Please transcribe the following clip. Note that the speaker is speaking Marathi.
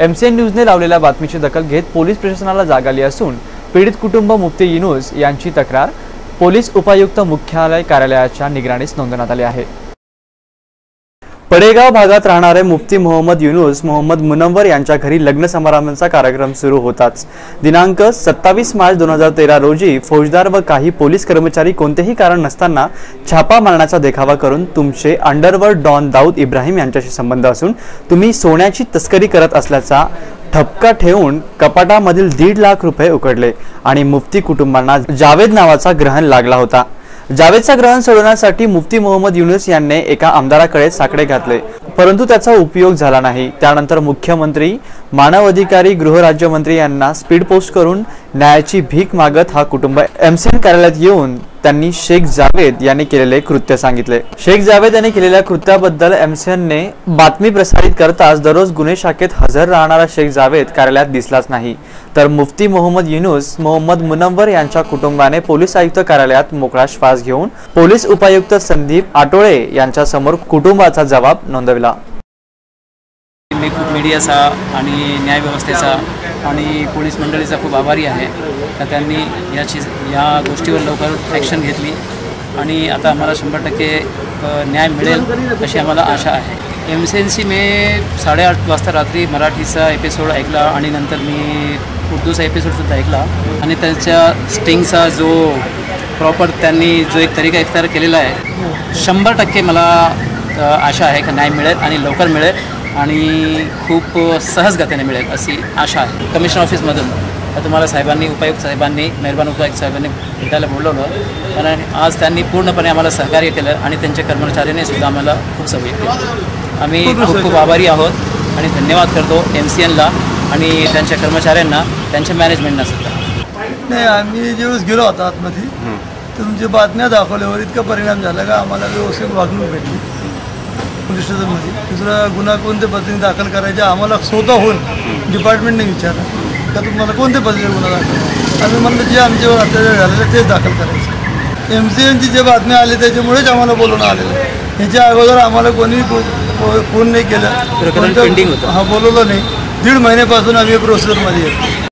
एम सी एन न्यूजने लावलेल्या बातमीची दखल घेत पोलीस प्रशासनाला जाग आली असून पीडित कुटुंब मुफ्ती युनूस यांची तक्रार पोलीस उपायुक्त मुख्यालय कार्यालयाच्या निगराणीस नोंदवण्यात आली आहे. पडेगाव भागात राहणारे मुफ्ती मोहम्मद युनूस मोहम्मद मुनव्वर यांच्या घरी लग्न समारंभाचा कार्यक्रम सुरू होताच. दिनांक सत्तावीस मार्च दोन हजार तेरा रोजी फौजदार व काही पोलीस कर्मचारी कोणतेही कारण नसताना छापा मारण्याचा देखावा करून तुमचे अंडरवर्ल्ड डॉन दाऊद इब्राहिम यांच्याशी संबंध असून तुम्ही सोन्याची तस्करी करत असल्याचा ठपका ठेवून कपाटामधील दीड लाख रुपये उकडले आणि मुफ्ती कुटुंबांना जावेद नावाचा ग्रहण लागला होता. जावेदचा ग्रहण सोडवण्यासाठी मुफ्ती मोहम्मद युनुस यांनी एका आमदाराकडे साकडे घातले. परंतु त्याचा उपयोग झाला नाही. त्यानंतर मुख्यमंत्री मानव अधिकारी गृहराज्यमंत्री यांना स्पीड पोस्ट करून न्यायाची भीक मागत हा कुटुंब एमसीएन कार्यालयात येऊन त्यांनी शेख जावेद यांनी केलेले कृत्य सांगितले. शेख जावेद यांनी केलेल्या कृत्याबद्दल एमसीएनने बातमी प्रसारित करताच दररोज गुन्हे शाखेत हजर राहणारा शेख जावेद कार्यालयात दिसलाच नाही. तर मुफ्ती मोहम्मद युनुस मोहम्मद मुनव्वर यांच्या कुटुंबाने पोलीस आयुक्त कार्यालयात मोकळा श्वास घेऊन पोलीस उपायुक्त संदीप आटोळे यांच्यासमोर कुटुंबाचा जबाब नोंदविला. मी खूप मीडियाचा आणि न्यायव्यवस्थेचा आणि पोलीस मंडळीचा खूप आभारी आहे. तर त्यांनी याची या गोष्टीवर लवकर ॲक्शन घेतली आणि आता आम्हाला शंभर टक्के न्याय मिळेल अशी आम्हाला आशा आहे. एम सी एन सी मे साडेआठ वाजता रात्री मराठीचा एपिसोड ऐकला आणि नंतर मी उर्दूचा एपिसोडसुद्धा ऐकला आणि त्यांच्या स्टिंगचा जो प्रॉपर त्यांनी जो एक तरीका इख्तियार केलेला आहे शंभर टक्के मला आशा आहे का न्याय मिळेल आणि लवकर मिळेल. आणि खूप सहजगतीने मिळेल अशी आशा आहे. कमिशनर ऑफिसमधून तर तुम्हाला साहेबांनी उपायुक्त साहेबांनी मेहरबान उपायुक्त साहेबांनी भेटायला बोलवलं. कारण आज त्यांनी पूर्णपणे आम्हाला सहकार्य केलं आणि त्यांच्या कर्मचाऱ्यांनी सुद्धा आम्हाला खूप सहयोग केलं. आम्ही खूप खूप आभारी आहोत आणि धन्यवाद करतो एम सी एनला आणि त्यांच्या कर्मचाऱ्यांना त्यांच्या मॅनेजमेंटना सुद्धा. नाही आम्ही ज्यावेळेस गेलो होतो आतमध्ये तुमच्या बातम्या दाखवल्यावर इतका परिणाम झाला का आम्हाला व्यवस्थित वागणूक भेटली. पोलीस स्टेशनमध्ये दुसरा गुन्हा कोणत्या पद्धतीने दाखल करायचा आम्हाला स्वतःहून डिपार्टमेंटने विचारलं का तुम्हाला कोणत्या पद्धतीने गुन्हा दाखल आम्ही म्हणलं जे आमच्यावर अत्याचार झालेलं तेच दाखल करायचं. एम सी एनची जे बातम्या आली त्याच्यामुळेच आम्हाला बोलवणं आलेलं ह्याच्या अगोदर आम्हाला कोणी फोन नाही केलं. कोणतं-. हा बोलवलं नाही. दीड महिन्यापासून आम्ही प्रोसेसरमध्ये येतो.